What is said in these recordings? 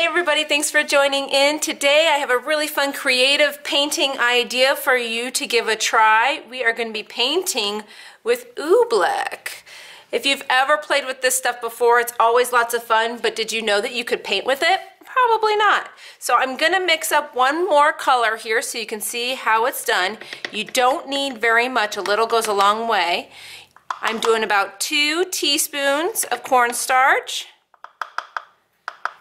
Hey everybody, thanks for joining in. Today I have a really fun creative painting idea for you to give a try. We are going to be painting with oobleck. If you've ever played with this stuff before, it's always lots of fun, but did you know that you could paint with it? Probably not. So I'm going to mix up one more color here so you can see how it's done. You don't need very much, a little goes a long way. I'm doing about two teaspoons of cornstarch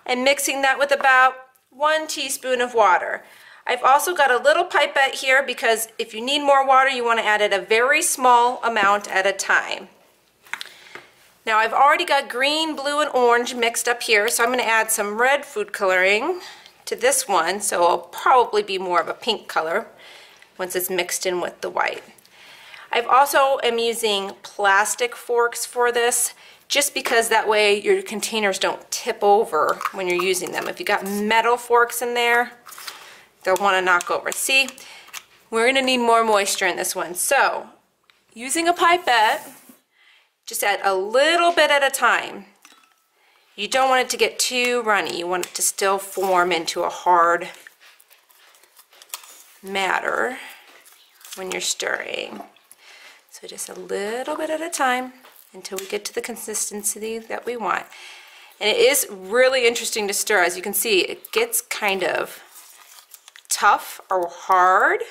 and mixing that with about one teaspoon of water. I've also got a little pipette here because if you need more water, you want to add it a very small amount at a time. Now I've already got green, blue, and orange mixed up here, so I'm going to add some red food coloring to this one, so it'll probably be more of a pink color once it's mixed in with the white. I've also am using plastic forks for this just because that way your containers don't tip over when you're using them. If you got metal forks in there, they'll want to knock over. See, we're going to need more moisture in this one. So, using a pipette, just add a little bit at a time. You don't want it to get too runny. You want it to still form into a hard matter when you're stirring. So just a little bit at a time until we get to the consistency that we want. And it is really interesting to stir. As you can see, it gets kind of tough or hard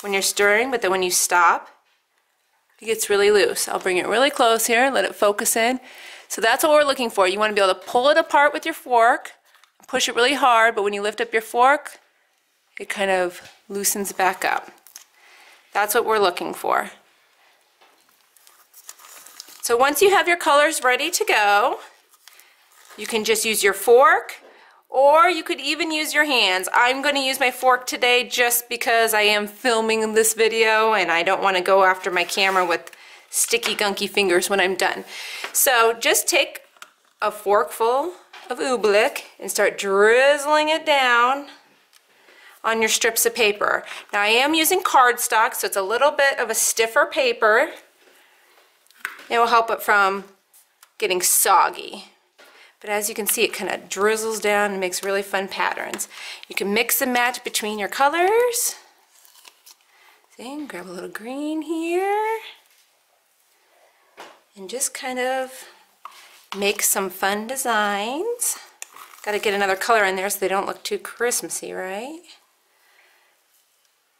when you're stirring, but then when you stop, it gets really loose. I'll bring it really close here, and let it focus in. So that's what we're looking for. You want to be able to pull it apart with your fork, push it really hard, but when you lift up your fork, it kind of loosens back up. That's what we're looking for. So once you have your colors ready to go, you can just use your fork or you could even use your hands. I'm going to use my fork today just because I am filming this video and I don't want to go after my camera with sticky gunky fingers when I'm done. So just take a forkful of oobleck and start drizzling it down on your strips of paper. Now I am using cardstock so it's a little bit of a stiffer paper it will help it from getting soggy. But as you can see, it kind of drizzles down and makes really fun patterns. You can mix and match between your colors. See, grab a little green here. And just kind of make some fun designs. Got to get another color in there so they don't look too Christmassy, right?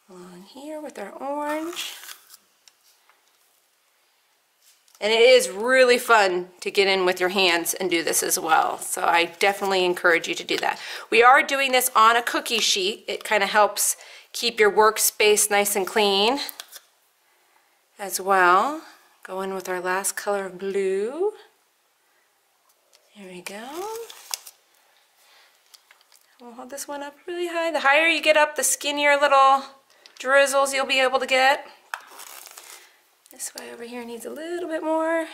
Along here with our orange. And it is really fun to get in with your hands and do this as well. So I definitely encourage you to do that. We are doing this on a cookie sheet. It kind of helps keep your workspace nice and clean as well. Go in with our last color of blue. There we go. We'll hold this one up really high. The higher you get up, the skinnier little drizzles you'll be able to get. This way over here needs a little bit more.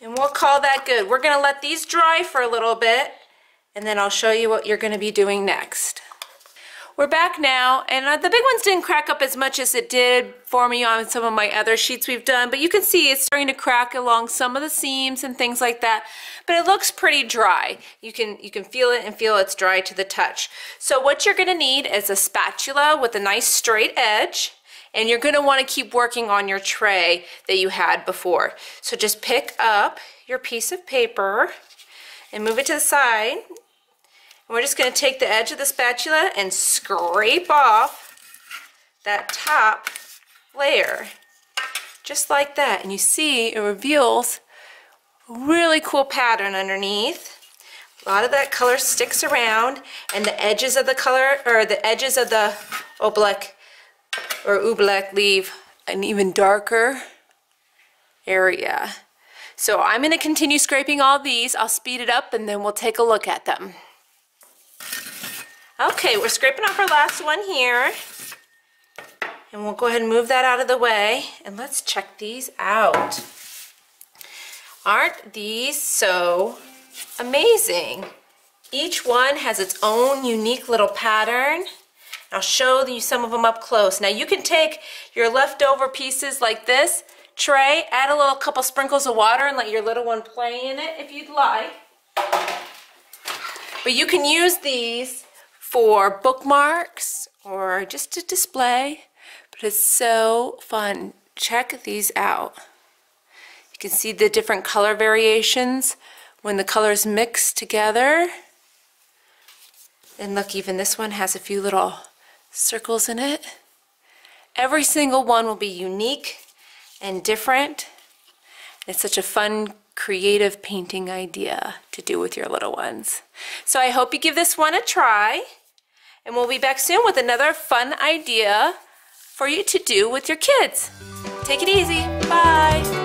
And we'll call that good. We're going to let these dry for a little bit and then I'll show you what you're going to be doing next. We're back now, and uh, the big ones didn't crack up as much as it did for me on some of my other sheets we've done, but you can see it's starting to crack along some of the seams and things like that, but it looks pretty dry. You can, you can feel it and feel it's dry to the touch. So what you're gonna need is a spatula with a nice straight edge, and you're gonna wanna keep working on your tray that you had before. So just pick up your piece of paper and move it to the side. And we're just gonna take the edge of the spatula and scrape off that top layer, just like that. And you see it reveals a really cool pattern underneath. A lot of that color sticks around and the edges of the color, or the edges of the oobleck or oobleck leave an even darker area. So I'm going to continue scraping all these. I'll speed it up and then we'll take a look at them. Okay, we're scraping off our last one here. And we'll go ahead and move that out of the way. And let's check these out. Aren't these so amazing? Each one has its own unique little pattern. I'll show you some of them up close. Now you can take your leftover pieces like this tray, add a little couple sprinkles of water and let your little one play in it if you'd like. But you can use these for bookmarks or just to display. But it's so fun. Check these out. You can see the different color variations when the colors mix together. And look, even this one has a few little circles in it. Every single one will be unique and different. It's such a fun, creative painting idea to do with your little ones. So I hope you give this one a try. And we'll be back soon with another fun idea for you to do with your kids. Take it easy. Bye.